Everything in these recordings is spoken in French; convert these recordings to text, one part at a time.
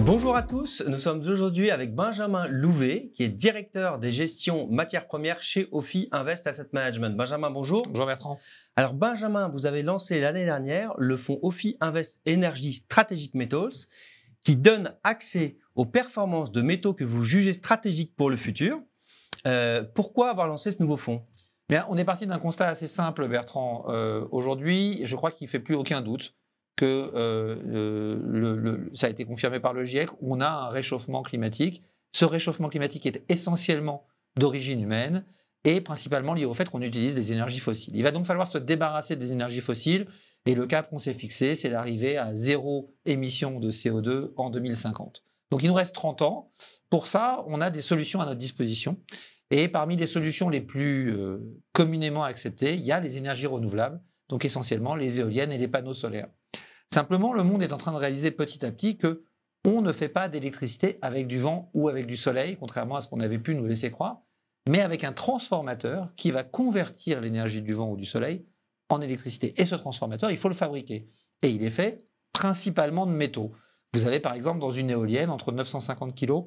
Bonjour à tous, nous sommes aujourd'hui avec Benjamin Louvet, qui est directeur des gestions matières premières chez Ophi Invest Asset Management. Benjamin, bonjour. Bonjour Bertrand. Alors Benjamin, vous avez lancé l'année dernière le fonds Ophi Invest Energy Strategic Metals, qui donne accès aux performances de métaux que vous jugez stratégiques pour le futur. Euh, pourquoi avoir lancé ce nouveau fonds? Bien, on est parti d'un constat assez simple, Bertrand. Euh, Aujourd'hui, je crois qu'il ne fait plus aucun doute que euh, ça a été confirmé par le GIEC, on a un réchauffement climatique. Ce réchauffement climatique est essentiellement d'origine humaine et principalement lié au fait qu'on utilise des énergies fossiles. Il va donc falloir se débarrasser des énergies fossiles et le cap qu'on s'est fixé, c'est d'arriver à zéro émission de CO2 en 2050. Donc il nous reste 30 ans. Pour ça, on a des solutions à notre disposition. Et parmi les solutions les plus euh, communément acceptées, il y a les énergies renouvelables, donc essentiellement les éoliennes et les panneaux solaires. Simplement, le monde est en train de réaliser petit à petit que on ne fait pas d'électricité avec du vent ou avec du soleil, contrairement à ce qu'on avait pu nous laisser croire, mais avec un transformateur qui va convertir l'énergie du vent ou du soleil en électricité. Et ce transformateur, il faut le fabriquer. Et il est fait principalement de métaux. Vous avez par exemple dans une éolienne entre 950 kg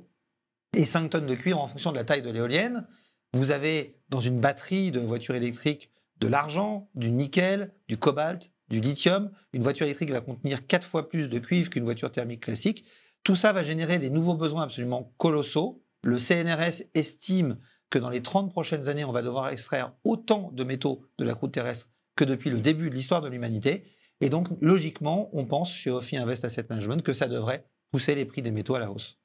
et 5 tonnes de cuivre en fonction de la taille de l'éolienne. Vous avez dans une batterie de voiture électrique de l'argent, du nickel, du cobalt, du lithium. Une voiture électrique va contenir quatre fois plus de cuivre qu'une voiture thermique classique. Tout ça va générer des nouveaux besoins absolument colossaux. Le CNRS estime que dans les 30 prochaines années, on va devoir extraire autant de métaux de la croûte terrestre que depuis le début de l'histoire de l'humanité. Et donc, logiquement, on pense chez Ophi Invest Asset Management que ça devrait pousser les prix des métaux à la hausse.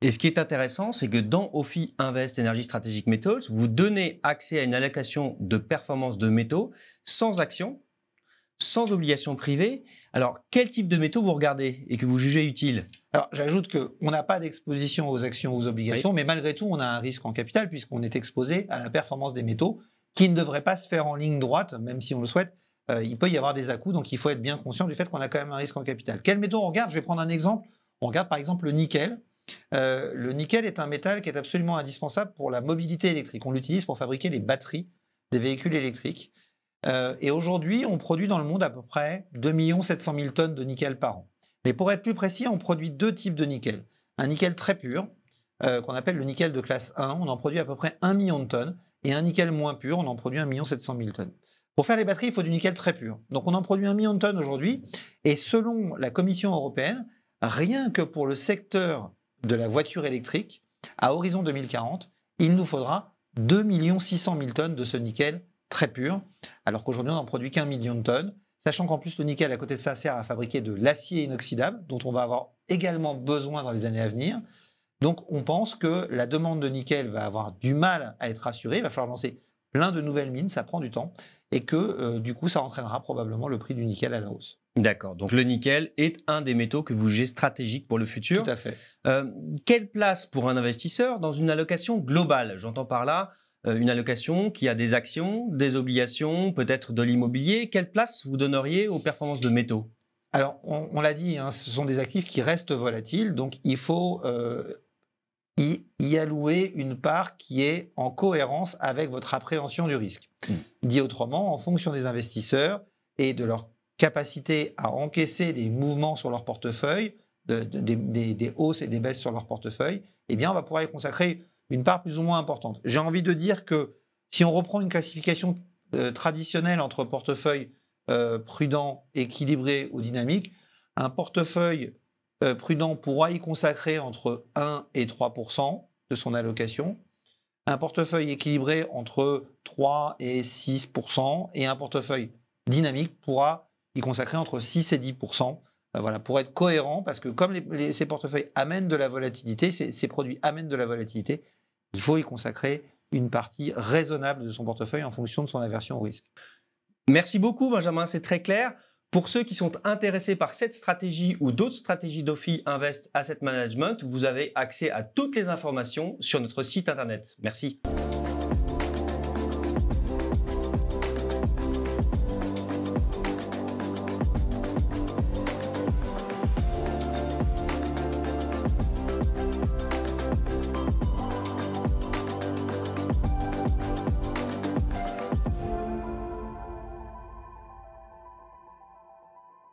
Et ce qui est intéressant, c'est que dans Ophi Invest Energy Strategic Metals, vous donnez accès à une allocation de performance de métaux sans action, sans obligation privée. Alors, quel type de métaux vous regardez et que vous jugez utile? Alors, j'ajoute qu'on n'a pas d'exposition aux actions ou aux obligations, mais malgré tout, on a un risque en capital puisqu'on est exposé à la performance des métaux qui ne devrait pas se faire en ligne droite, même si on le souhaite. Euh, il peut y avoir des à-coups, donc il faut être bien conscient du fait qu'on a quand même un risque en capital. Quel métaux on regarde? Je vais prendre un exemple. On regarde par exemple le nickel. Euh, le nickel est un métal qui est absolument indispensable pour la mobilité électrique. On l'utilise pour fabriquer les batteries des véhicules électriques. Euh, et aujourd'hui, on produit dans le monde à peu près 2 700 000 tonnes de nickel par an. Mais pour être plus précis, on produit deux types de nickel. Un nickel très pur, euh, qu'on appelle le nickel de classe 1, on en produit à peu près 1 million de tonnes, et un nickel moins pur, on en produit 1 700 000 tonnes. Pour faire les batteries, il faut du nickel très pur. Donc on en produit 1 million de tonnes aujourd'hui, et selon la Commission européenne, rien que pour le secteur de la voiture électrique, à horizon 2040, il nous faudra 2 600 000 tonnes de ce nickel très pur, alors qu'aujourd'hui on n'en produit qu'un million de tonnes, sachant qu'en plus le nickel à côté de ça sert à fabriquer de l'acier inoxydable, dont on va avoir également besoin dans les années à venir. Donc on pense que la demande de nickel va avoir du mal à être assurée, il va falloir lancer plein de nouvelles mines, ça prend du temps, et que euh, du coup ça entraînera probablement le prix du nickel à la hausse. D'accord. Donc le nickel est un des métaux que vous jugez stratégique pour le futur. Tout à fait. Euh, quelle place pour un investisseur dans une allocation globale? J'entends par là une allocation qui a des actions, des obligations, peut-être de l'immobilier. Quelle place vous donneriez aux performances de métaux? Alors, on, l'a dit, hein, ce sont des actifs qui restent volatiles, donc il faut euh, y, allouer une part qui est en cohérence avec votre appréhension du risque. Hmm. Dit autrement, en fonction des investisseurs et de leur capacité à encaisser des mouvements sur leur portefeuille, des, hausses et des baisses sur leur portefeuille, eh bien, on va pouvoir y consacrer une part plus ou moins importante. J'ai envie de dire que si on reprend une classification euh, traditionnelle entre portefeuille euh, prudent, équilibré ou dynamique, un portefeuille euh, prudent pourra y consacrer entre 1 et 3% de son allocation, un portefeuille équilibré entre 3 et 6% et un portefeuille dynamique pourra y consacrer entre 6 et 10 voilà, pour être cohérent, parce que comme ces portefeuilles amènent de la volatilité, ces produits amènent de la volatilité, il faut y consacrer une partie raisonnable de son portefeuille en fonction de son aversion au risque. Merci beaucoup Benjamin, c'est très clair. Pour ceux qui sont intéressés par cette stratégie ou d'autres stratégies d'OFI Invest Asset Management, vous avez accès à toutes les informations sur notre site internet. Merci.